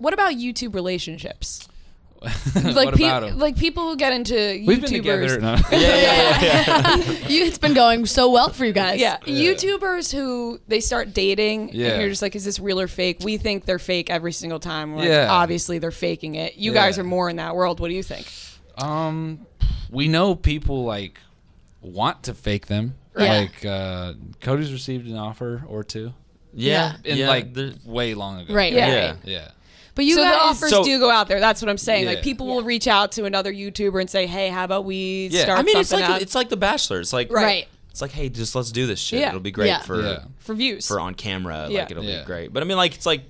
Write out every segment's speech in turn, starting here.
what about YouTube relationships? like Like what pe- like people who get into YouTubers. We've been YouTubers. together. No. you, it's been going so well for you guys. Yeah. YouTubers who they start dating Yeah. and you're just like, is this real or fake? We think they're fake every single time. We're like, Yeah. obviously they're faking it. You Yeah. guys are more in that world. What do you think? Um, we know people like want to fake them. Yeah. Like uh, Cody's received an offer or two, Yeah, in yeah, like there- way long ago. Right. Yeah. right, yeah. Right. Yeah. But you so guys, the offers so- do go out there. That's what I'm saying. Yeah. Like people will reach out to another YouTuber and say, "Hey, how about we Yeah. start I mean, it's like up it's like The Bachelor. It's like right. It's like, hey, just let's do this shit. Yeah. It'll be great Yeah. for Yeah. for views?" for on camera. Yeah. Like it'll Yeah. be great. But I mean, like it's like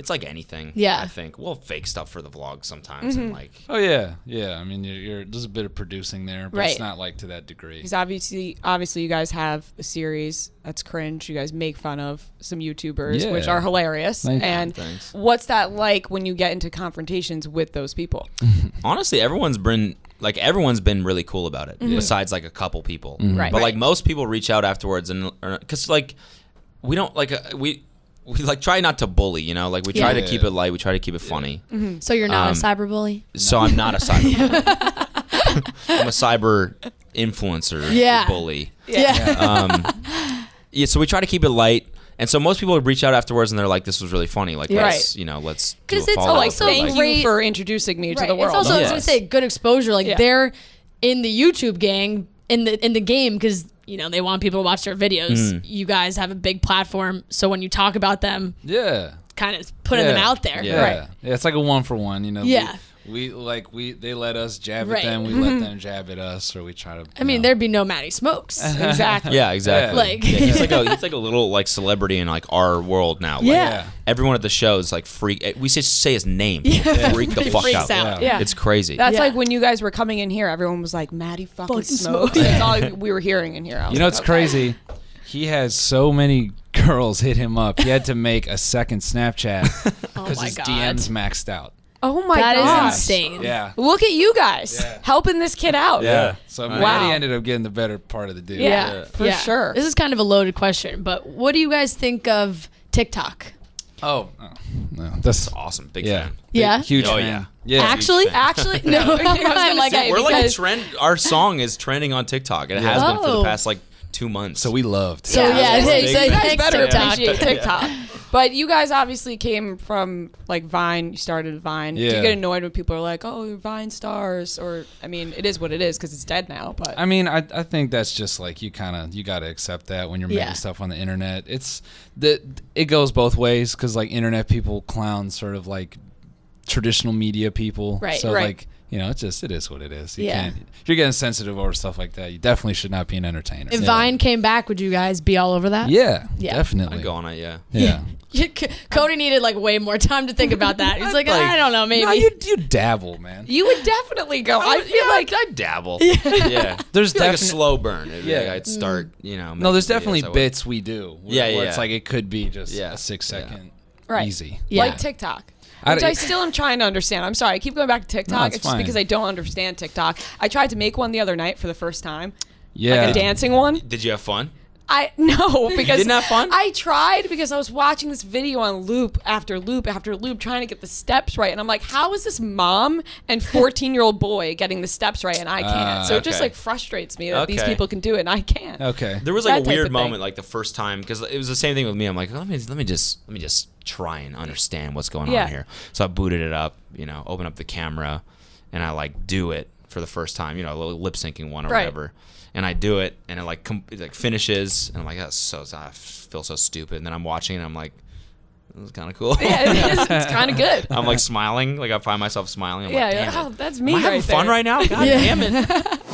it's like anything. Yeah. I think we'll fake stuff for the vlog sometimes, Mm-hmm. and like Oh yeah, yeah. I mean, you're, you're there's a bit of producing there, but Right. it's not like to that degree. Because obviously, obviously, you guys have a series that's cringe. You guys make fun of some YouTubers, Yeah. which are hilarious. Thank and Thanks. what's that like when you get into confrontations with those people? honestly, everyone's been like everyone's been really cool about it. Besides like a couple people, Mm-hmm. Right. But like Right. most people reach out afterwards, and because like we don't like uh, we. We like try not to bully, you know. Like we try Yeah. to keep it light. We try to keep it funny. So you're not Um, a cyberbully? So I'm not a cyber. I'm a cyber influencer Yeah. bully. Yeah. Um, yeah. So we try to keep it light, and so most people would reach out afterwards and they're like, "This was really funny. Like, Yeah. let's you know, let's do 'Cause a it's follow-up like, also thank like- great- you for introducing me to the world. It's also I was gonna say good exposure. Like Yeah. they're in the YouTube gang in the in the game because you know they want people to watch their videos. Mm. You guys have a big platform, so when you talk about them, Yeah. kind of putting them out there. Yeah. Yeah. Yeah, it's like a one for one, you know. Yeah. We, like we they let us jab Right. at them, we let them jab at us, or we try to. I mean, there'd be no Maddie Smokes. exactly. Yeah, exactly. Yeah. Like- Yeah, he's like a he's like a little like celebrity in like our world now. Like, Yeah. Everyone at the show is like freak. eh, We say say his name. People freak the fuck out. out. Yeah. It's crazy. That's Yeah. like when you guys were coming in here, everyone was like, Maddie fucking, Fucking smokes. smokes. That's all we were hearing in here. I was You know, like, it's okay. crazy. He has so many girls hit him up. He had to make a second Snapchat Oh because my his god, DMs maxed out. Oh my god, that is gosh. insane. Yeah. Look at you guys Yeah. helping this kid out. Yeah. So Wow. Maddie ended up getting the better part of the deal. Yeah, Yeah. for sure. This is kind of a loaded question, but what do you guys think of TikTok? Oh, oh, no, that's awesome. Big yeah. fan. Big, Yeah? huge Oh, fan. yeah. Yeah. Actually. Actually, no. I'm like, say, We're like a trend. Our song is trending on TikTok. It has been for the Oh. past like two months. So we loved. So Yeah, yeah, I was hey, so you guys thanks better TikTok. appreciate TikTok. But you guys obviously came from like Vine. You started Vine. Yeah. Do you get annoyed when people are like, "Oh, you're Vine stars," or I mean, it is what it is because it's dead now. But I mean, I, I think that's just like you kind of you got to accept that when you're Yeah. making stuff on the internet. It's the it goes both ways because like internet people clown sort of like traditional media people. Right, So right. like you know, it's just it is what it is. You Yeah. can't if you're getting sensitive over stuff like that. You definitely should not be an entertainer. If yeah. Vine came back, would you guys be all over that? Yeah, Yeah. definitely. I go on it. Yeah. Yeah. Cody needed like way more time to think about that. He's like, I don't know, maybe. No, you you dabble, man. you would definitely go. I feel like I dabble. Yeah. yeah. There's Feel like a slow burn. It'd Yeah. like I'd start, mm. you know. no. There's definitely bits we do. Where, Yeah, where yeah. It's like it could be just Yeah, a six yeah. Right. easy. Yeah. like TikTok. I Which don't- I still am trying to understand. I'm sorry, I keep going back to TikTok. it's it's just because I don't understand TikTok. I tried to make one the other night for the first time, Yeah. like a dancing one. Did you have fun? I no because didn't have fun? I tried because I was watching this video on loop after loop after loop trying to get the steps right, and I'm like, how is this mom and 14 year old boy getting the steps right and I can't? Ah, so it just like frustrates me that these people can do it and I can't. Okay. There was like That a weird of thing. moment, like the first time, because it was the same thing with me. I'm like, let me let me just let me just try and understand what's going Yeah. on here. So I booted it up, you know, open up the camera, and I like do it for the first time, you know, a little lip syncing one or Right. whatever. And I do it, and it like com- it like finishes, and I'm like, that's so I feel so stupid. And then I'm watching, and I'm like, this is kind of cool. Yeah, it is. It's kind of good. I'm like smiling, like I find myself smiling. I'm Yeah, like, you're damn like, it. oh, that's me Am I having right fun right now? God Yeah. damn it.